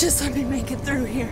Just let me make it through here.